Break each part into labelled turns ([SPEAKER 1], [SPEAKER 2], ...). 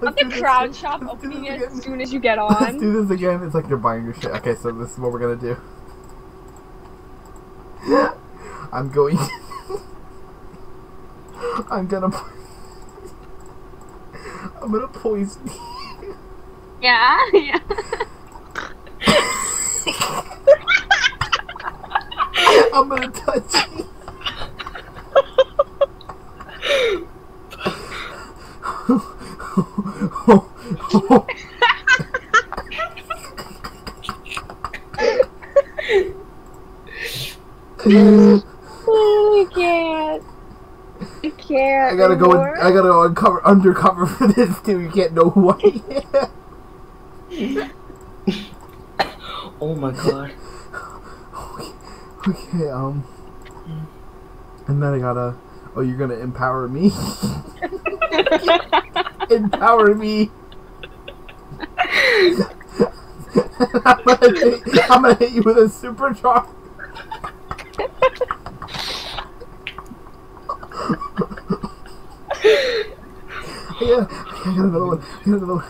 [SPEAKER 1] The crown shop opening as soon as you get on.
[SPEAKER 2] Let's do this again. It's like you're buying your shit. Okay, so this is what we're gonna do. I'm going. I'm gonna. I'm gonna poison you.
[SPEAKER 1] Yeah, yeah.
[SPEAKER 2] I'm gonna touch you.
[SPEAKER 1] I can't. I can't.
[SPEAKER 2] I gotta go. In,
[SPEAKER 1] anymore.
[SPEAKER 2] I gotta go uncover undercover for this too. You can't know who I am.
[SPEAKER 3] Oh my god.
[SPEAKER 2] Okay, okay. um. And then I gotta. Oh, you're gonna empower me? empower me! I'm, gonna hit, I'm gonna hit you with a super charge. Yeah, I got another one. I got another one.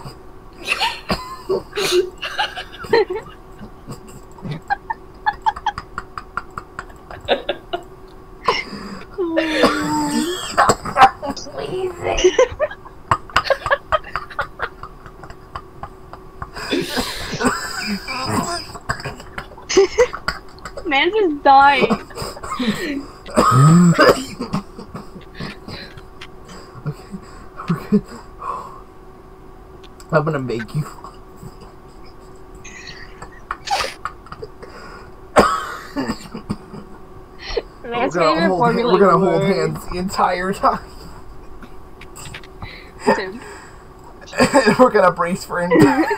[SPEAKER 1] Man's just dying.
[SPEAKER 2] Okay. I'm gonna make you. We're gonna
[SPEAKER 1] favorite
[SPEAKER 2] hold,
[SPEAKER 1] formula.
[SPEAKER 2] we're gonna hold hands the entire time.
[SPEAKER 1] Dude.
[SPEAKER 2] and we're gonna brace for impact.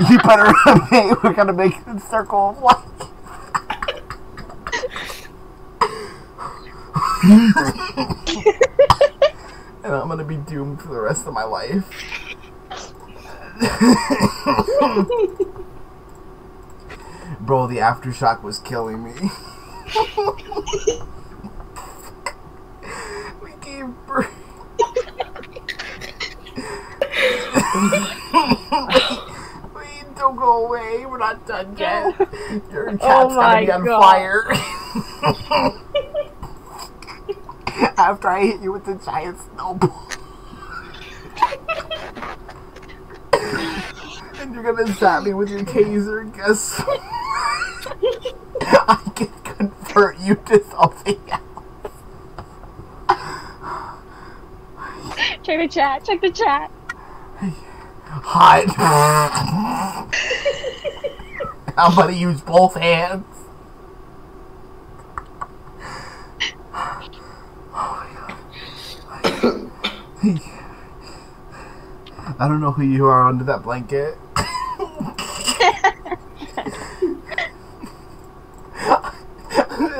[SPEAKER 2] you better make, we're gonna make a circle of life. and I'm gonna be doomed for the rest of my life. Bro, the aftershock was killing me. we gave birth. Wait, don't go away. We're not done yet. Your oh cat's gonna
[SPEAKER 1] my
[SPEAKER 2] be on
[SPEAKER 1] God.
[SPEAKER 2] fire. After I hit you with the giant snowball. and you're gonna zap me with your taser. Guess? I can convert you to something else.
[SPEAKER 1] Check the chat. Check the chat.
[SPEAKER 2] Hot. I'm gonna use both hands. Oh, yeah. I don't know who you are under that blanket.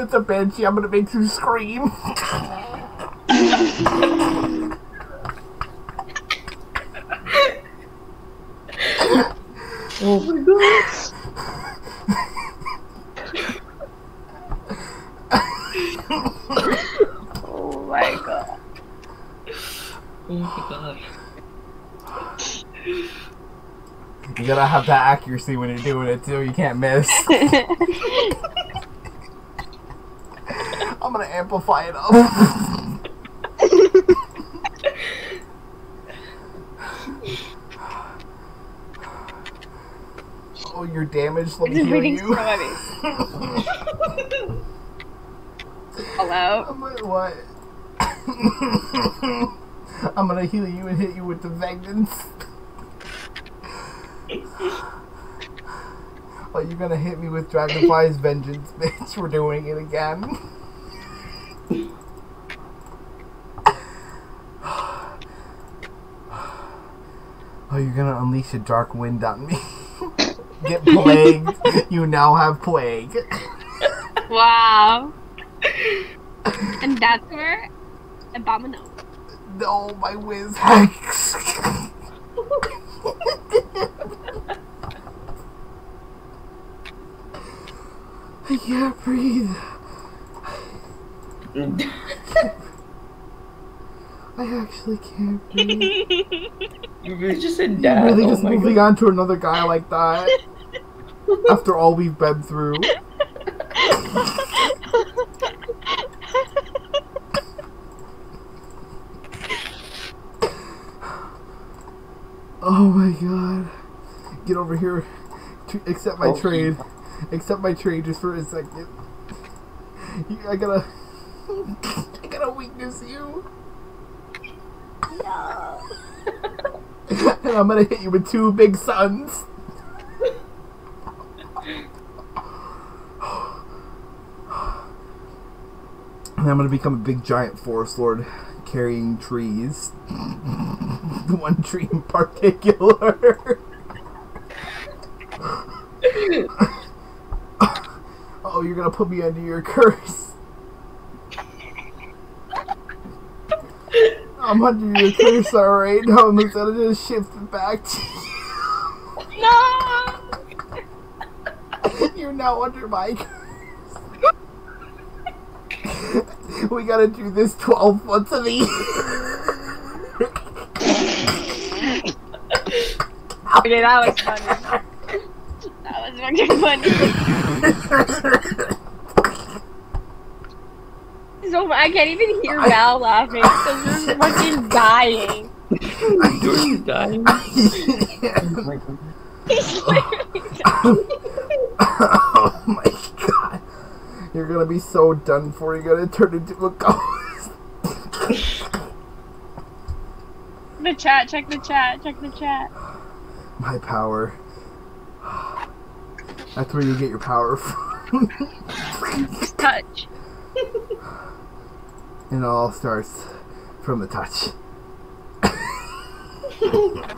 [SPEAKER 2] it's a banshee. I'm gonna make you scream.
[SPEAKER 3] Oh my god.
[SPEAKER 1] Oh my god.
[SPEAKER 3] Oh my god.
[SPEAKER 2] You gotta have that accuracy when you're doing it too. You can't miss. I'm gonna amplify it up. oh, you're damaged. Let
[SPEAKER 1] It's
[SPEAKER 2] me
[SPEAKER 1] just
[SPEAKER 2] heal
[SPEAKER 1] reading
[SPEAKER 2] you.
[SPEAKER 1] Hello?
[SPEAKER 2] I'm like, what? I'm gonna heal you and hit you with the vengeance. Oh, you're gonna hit me with Dragonfly's vengeance, bitch. We're doing it again. Oh, you're gonna unleash a dark wind on me. Get plagued. you now have plague.
[SPEAKER 1] Wow. And that's where Abominable.
[SPEAKER 2] No, my whiz hacks. I can't breathe. I actually can't breathe.
[SPEAKER 3] you really just said
[SPEAKER 2] You're
[SPEAKER 3] dad.
[SPEAKER 2] really
[SPEAKER 3] oh
[SPEAKER 2] just
[SPEAKER 3] my
[SPEAKER 2] moving
[SPEAKER 3] God.
[SPEAKER 2] on to another guy like that after all we've been through. Oh my god. Get over here. Accept my
[SPEAKER 3] Oh,
[SPEAKER 2] trade. Accept my trade just for a second. I gotta. I gotta weakness you. No. and I'm gonna hit you with two big suns. And I'm gonna become a big giant forest lord carrying trees. the one tree in particular. oh, you're gonna put me under your curse. I'm under your curse, alright. Now I'm gonna just shift it back to
[SPEAKER 1] no!
[SPEAKER 2] you. You're now under my curse. We gotta do this 12 months of the year.
[SPEAKER 1] Okay, that was funny. That was fucking funny. So I can't even hear Val laughing because we're fucking dying.
[SPEAKER 3] You're dying. My
[SPEAKER 1] He's literally dying.
[SPEAKER 2] oh my god. You're gonna be so done for. You're gonna turn into a ghost.
[SPEAKER 1] The chat, check the chat, check the chat.
[SPEAKER 2] My power. That's where you get your power from.
[SPEAKER 1] Touch.
[SPEAKER 2] it all starts from the touch.